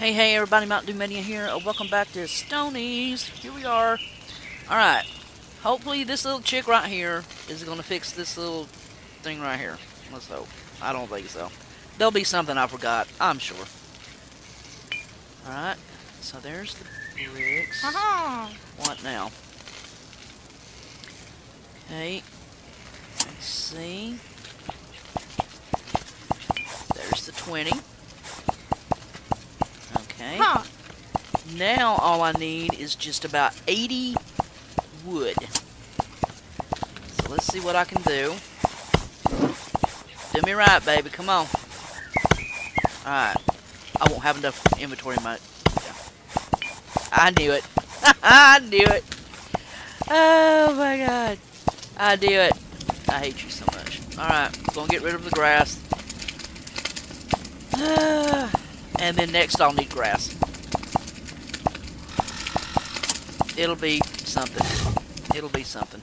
Hey, hey, everybody, Mountain Dew Mania here. Uh, welcome back to Stonies. Here we are. Alright. Hopefully this little chick right here is going to fix this little thing right here. Let's hope. I don't think so. There'll be something I forgot. I'm sure. Alright. So there's the bricks. Haha. What now? Okay. Let's see. There's the 20. Okay. Huh. Now all I need is just about 80 wood. So let's see what I can do. Do me right, baby. Come on. Alright. I won't have enough inventory in my... yeah. I knew it. I knew it. Oh my god. I knew it. I hate you so much. Alright. Gonna get rid of the grass. and then next I'll need grass. It'll be something. It'll be something.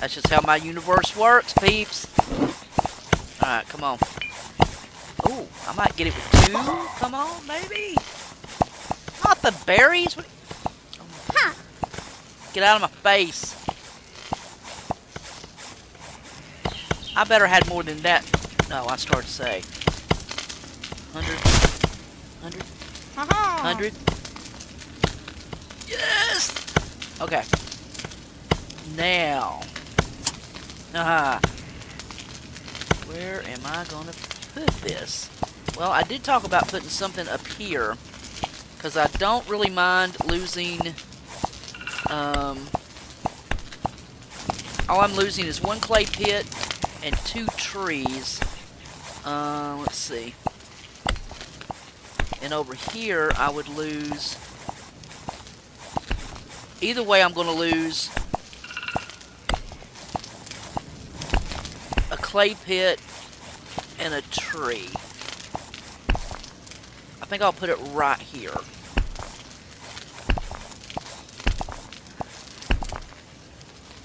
That's just how my universe works, peeps. Alright, come on. Ooh, I might get it with two. Come on, baby. Not the berries. Get out of my face. I better had more than that. No, I started to say. 100. 100. Haha. 100. Yes! Okay. Now. Aha. Where am I going to put this? Well, I did talk about putting something up here. Because I don't really mind losing... Um, all I'm losing is one clay pit and two trees. Uh, let's see. And over here, I would lose... Either way, I'm going to lose a clay pit and a tree. I think I'll put it right here.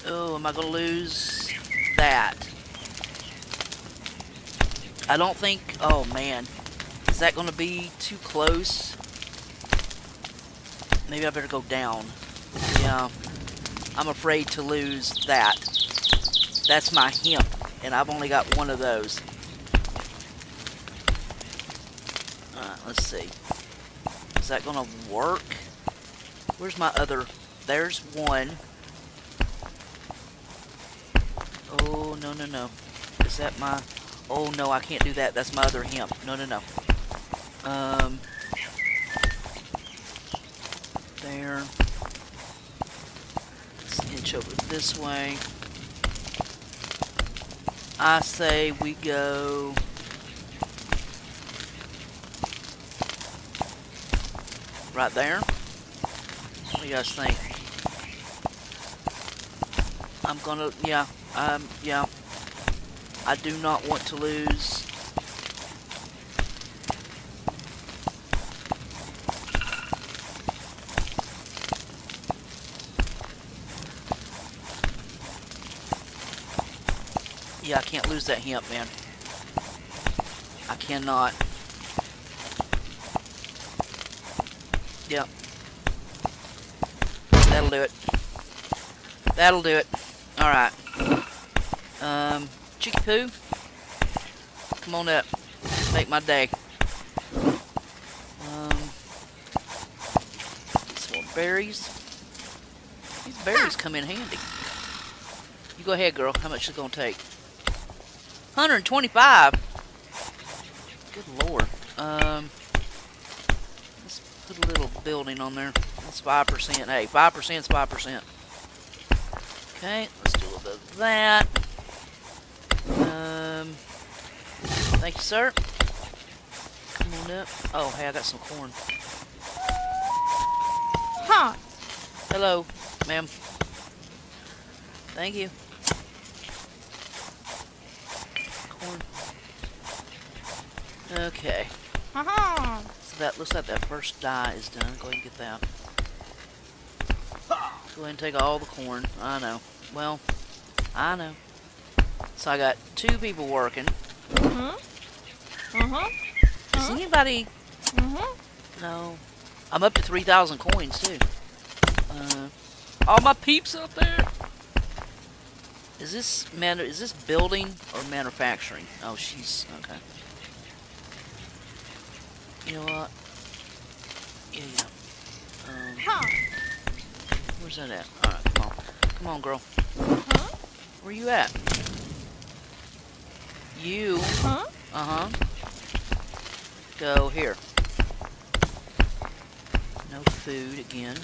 Oh, am I going to lose that? I don't think... Oh, man. Is that going to be too close? Maybe I better go down. Yeah. I'm afraid to lose that. That's my hemp, and I've only got one of those. Alright, let's see. Is that going to work? Where's my other... There's one. Oh, no, no, no. Is that my... Oh, no, I can't do that. That's my other hemp. No, no, no. Um... There. Let's inch over this way. I say we go... Right there. What do you guys think? I'm gonna, yeah, um, yeah. I do not want to lose. Yeah, I can't lose that hemp, man. I cannot. Yep. That'll do it. That'll do it. Alright. Um, Chicky Poo, come on up. Make my day. Um, some more berries. These berries come in handy. You go ahead, girl. How much is it going to take? 125. Good lord. Um, let's put a little building on there. That's 5%. Hey, 5% is 5%. Okay, let's do a little bit of that. Um, thank you, sir. Come on up. Oh, hey, I got some corn. Huh. Hello, ma'am. Thank you. Corn. Okay. Haha. So that looks like that first die is done. Go ahead and get that. Go ahead and take all the corn. I know. Well, I know. So I got two people working. Mhm. Mhm. Does Mhm. anybody Mhm. No. I'm up to 3,000 coins, too. Uh, all my peeps up there. Is this man? Is this building or manufacturing? Oh, she's okay. You know what? Yeah, yeah. Um, Ha. where's that at? All right, come on, come on, girl. Huh? Where you at? You. Huh? Uh huh. Go here. No food again.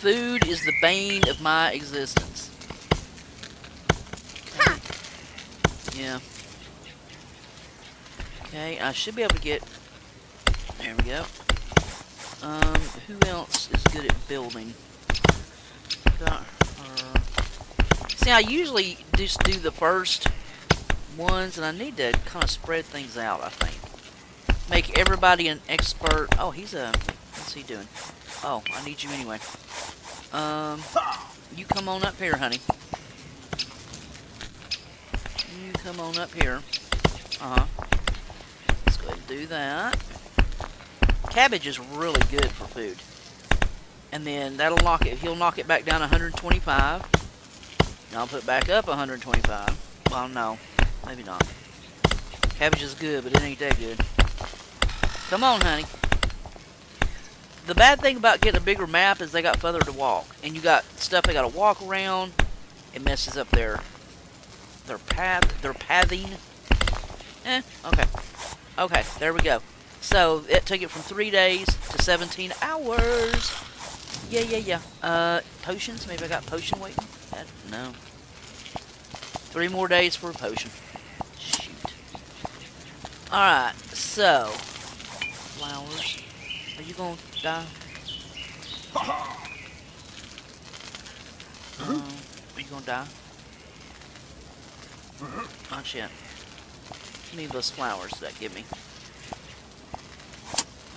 Food is the bane of my existence. Ha. Yeah. Okay, I should be able to get. There we go. Um, who else is good at building? Got her. See, I usually just do the first ones, and I need to kind of spread things out, I think. Make everybody an expert. Oh, he's a. What's he doing? Oh, I need you anyway. Um, you come on up here, honey. You come on up here. Uh huh. Let's go ahead and do that. Cabbage is really good for food. And then that'll knock it. He'll knock it back down 125. And I'll put back up 125. Well, no, maybe not. Cabbage is good, but it ain't that good. Come on, honey. The bad thing about getting a bigger map is they got further to walk, and you got stuff they got to walk around. It messes up their their path, their pathing. Eh, okay, okay, there we go. So it took it from three days to 17 hours. Yeah, yeah, yeah. Uh, potions? Maybe I got potion waiting. Uh, no. Three more days for a potion. Shoot. Alright, so. Flowers. Are you gonna die? Um, are you gonna die? Not yet. Those flowers that give me.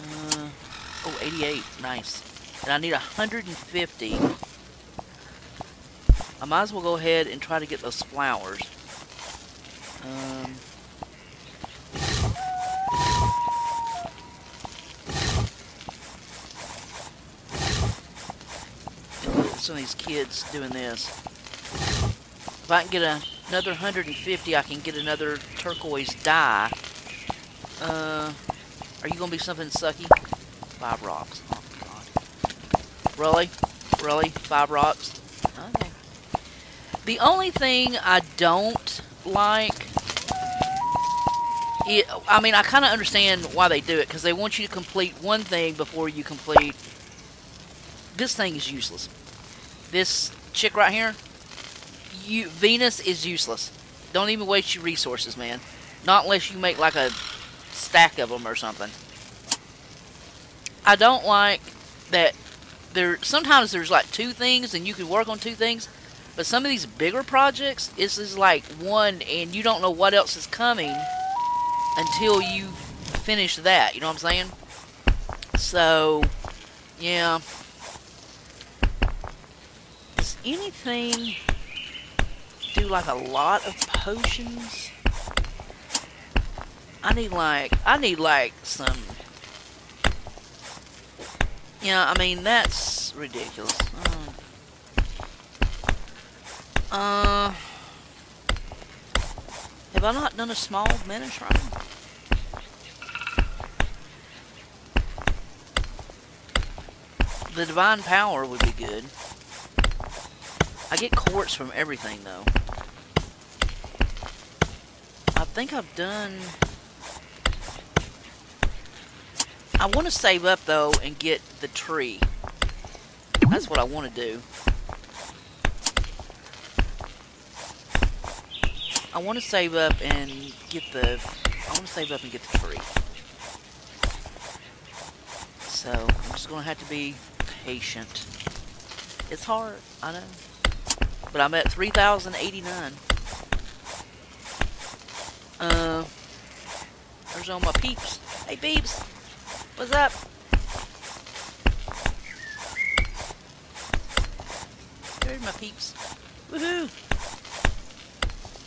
Uh, oh, 88. Nice. And I need 150. I might as well go ahead and try to get those flowers. Um, some of these kids doing this. If I can get a, another 150, I can get another turquoise dye. Uh, are you gonna be something sucky? Five rocks. Oh god. Really? Really? Five rocks? Okay. The only thing I don't like it, I mean, I kind of understand why they do it because they want you to complete one thing before you complete. This thing is useless. This chick right here, you Venus is useless. Don't even waste your resources, man. Not unless you make like a stack of them or something. I don't like that there sometimes there's like two things and you can work on two things, but some of these bigger projects this is like one and you don't know what else is coming until you finish that, you know what I'm saying? So, yeah. Is anything do like a lot of potions? I need like I need like some Yeah, I mean that's ridiculous. Uh, uh Have I not done a small mana shrine? The divine power would be good. I get quartz from everything though. I think I've done I want to save up though and get the tree. That's what I want to do. I want to save up and get the. I want to save up and get the tree. So I'm just gonna have to be patient. It's hard, I know, but I'm at 3,089. Uh, there's all my peeps. Hey peeps, what's up? There's my peeps. Woohoo!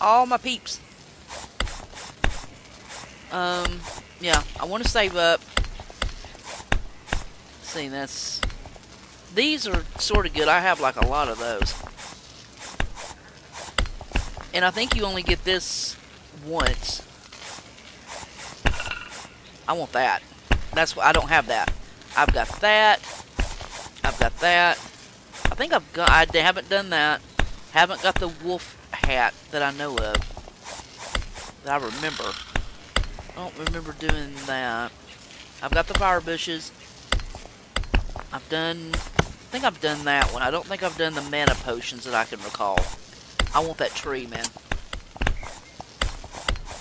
All my peeps. Um, yeah, I want to save up. See, that's these are sort of good. I have like a lot of those, and I think you only get this once. I want that. That's what I don't have that. I've got that. I've got that. I think I've got. I haven't done that. Haven't got the wolf hat that I know of. That I remember. I don't remember doing that. I've got the fire bushes. I've done. I think I've done that one. I don't think I've done the mana potions that I can recall. I want that tree, man.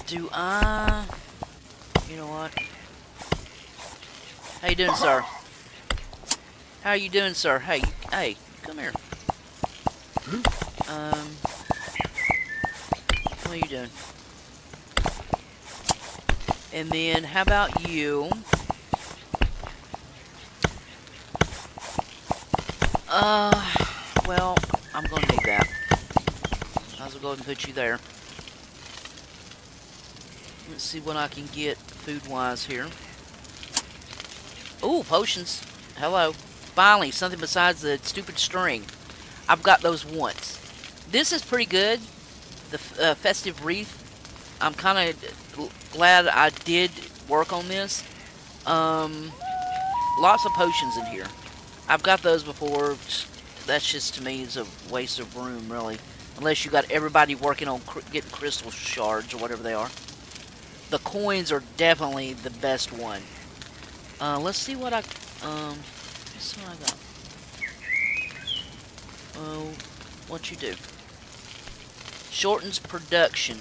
Do I? You know what? How you doing, sir? How you doing, sir? Hey, hey, come here. Um, what are you doing? And then, how about you? Uh, well, I'm gonna need that. I'll go ahead and put you there. Let's see what I can get food-wise here. Ooh, potions. Hello. Finally, something besides the stupid string. I've got those once. This is pretty good. The uh, festive wreath. I'm kind of glad I did work on this. Um, lots of potions in here. I've got those before. That's just to me is a waste of room, really. Unless you got everybody working on cr getting crystal shards or whatever they are. The coins are definitely the best one. Uh, let's see what I, um, let's see what I got. Oh, what you do? Shortens production.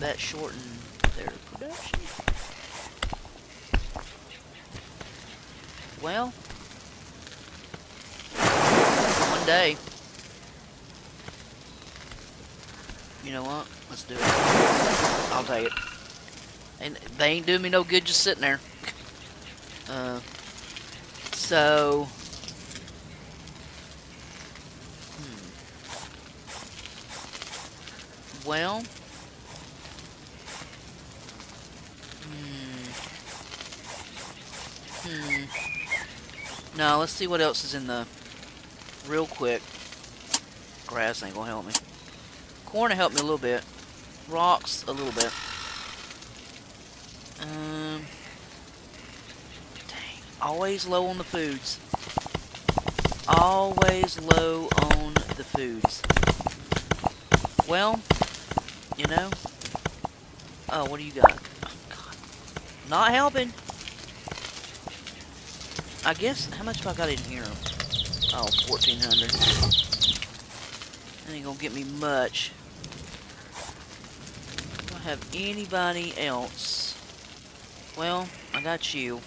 That shorten their production? Well, one day. You know what? Let's do it. I'll take it. And they ain't doing me no good just sitting there. Uh, so... Hmm. Well... Hmm. Hmm. Now, let's see what else is in the... Real quick. Grass ain't gonna help me. Corn will help me a little bit. Rocks, a little bit. Um, dang, always low on the foods. Always low on the foods. Well, you know. Oh, what do you got? Oh, God. Not helping. I guess, how much have I got in here? Oh, 1400 Ain't gonna get me much. Do I have anybody else? Well, I got you.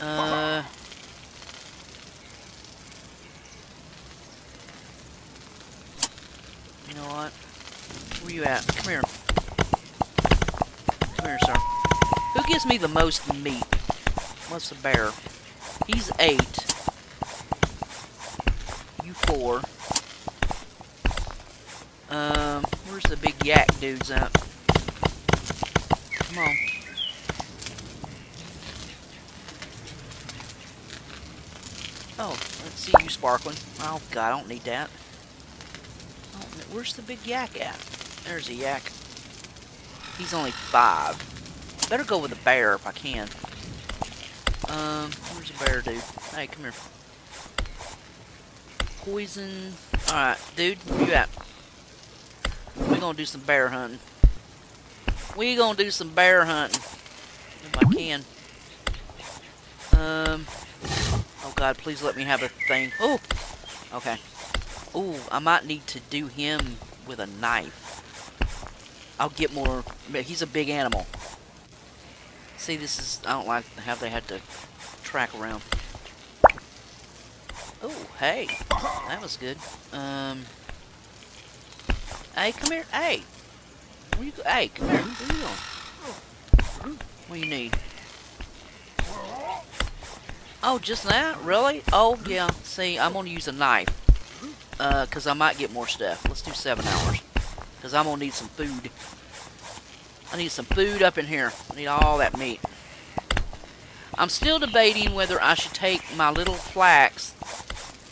Uh... You know what? Where you at? Come here. Come here, sir. Who gives me the most meat? What's the bear? He's eight. Four. Um, where's the big yak dudes at? Come on. Oh, let's see you sparkling. Oh god, I don't need that. Oh, where's the big yak at? There's a yak. He's only five. Better go with a bear if I can. Um, where's a bear, dude? Hey, come here. Poison. Alright, dude, you at? We're gonna do some bear hunting. We're gonna do some bear hunting. If I can. Um. Oh God, please let me have a thing. Oh. Okay. Oh, I might need to do him with a knife. I'll get more. He's a big animal. See, this is. I don't like how they had to track around. Oh, hey. That was good. Um. Hey, come here. Hey. Where you go? Hey, come here. Where you going? What do you need? Oh, just that? Really? Oh, yeah. See, I'm going to use a knife. Uh, because I might get more stuff. Let's do seven hours. Because I'm going to need some food. I need some food up in here. I need all that meat. I'm still debating whether I should take my little flax.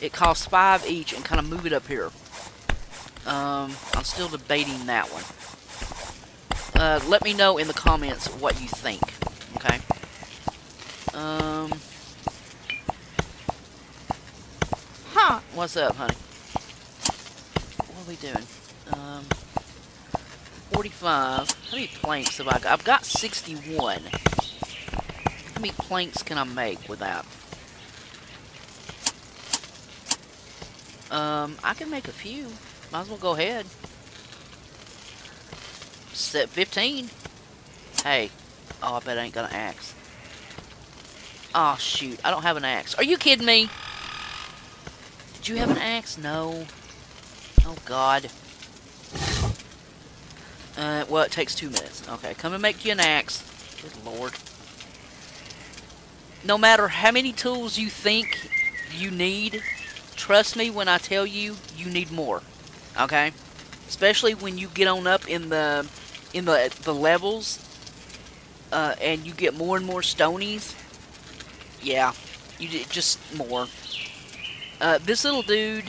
It costs five each and kind of move it up here. Um, I'm still debating that one. Uh, let me know in the comments what you think. Okay. Um, Hot. what's up, honey? What are we doing? Um, 45. How many planks have I got? I've got 61. How many planks can I make with that? Um, I can make a few. Might as well go ahead. Set 15. Hey. Oh, I bet I ain't got an axe. Oh, shoot. I don't have an axe. Are you kidding me? Did you have an axe? No. Oh, God. Uh, well, it takes two minutes. Okay, come and make you an axe. Good lord. No matter how many tools you think you need, trust me when I tell you, you need more. Okay? Especially when you get on up in the in the the levels, uh, and you get more and more stonies. Yeah, you just more. Uh, this little dude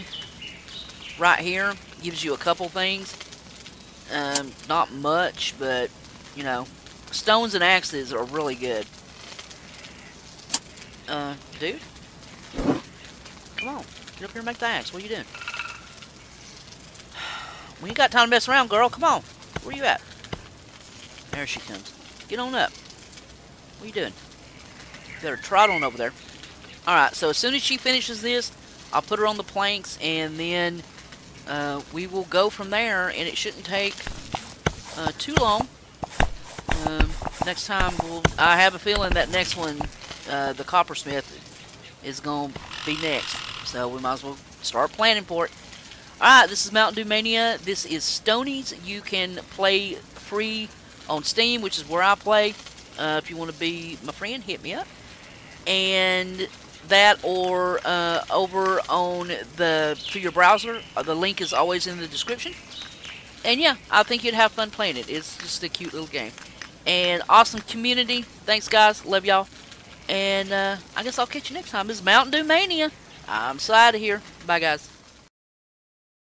right here gives you a couple things. Um, not much, but you know, stones and axes are really good. Uh, dude, come on, get up here and make the axe. What are you doing? We ain't got time to mess around, girl. Come on. Where are you at? There she comes. Get on up. What are you doing? You better trot on over there. Alright, so as soon as she finishes this, I'll put her on the planks, and then uh, we will go from there, and it shouldn't take uh, too long. Um, next time, we'll, I have a feeling that next one, uh, the coppersmith, is going to be next. So we might as well start planning for it. Alright, this is Mountain Dew Mania. This is Stonies. You can play free on Steam, which is where I play. Uh, if you want to be my friend, hit me up. And that or uh, over on the through your browser. Uh, the link is always in the description. And yeah, I think you'd have fun playing it. It's just a cute little game. And awesome community. Thanks, guys. Love y'all. And uh, I guess I'll catch you next time. This is Mountain Dew Mania. I'm Side here. Bye, guys.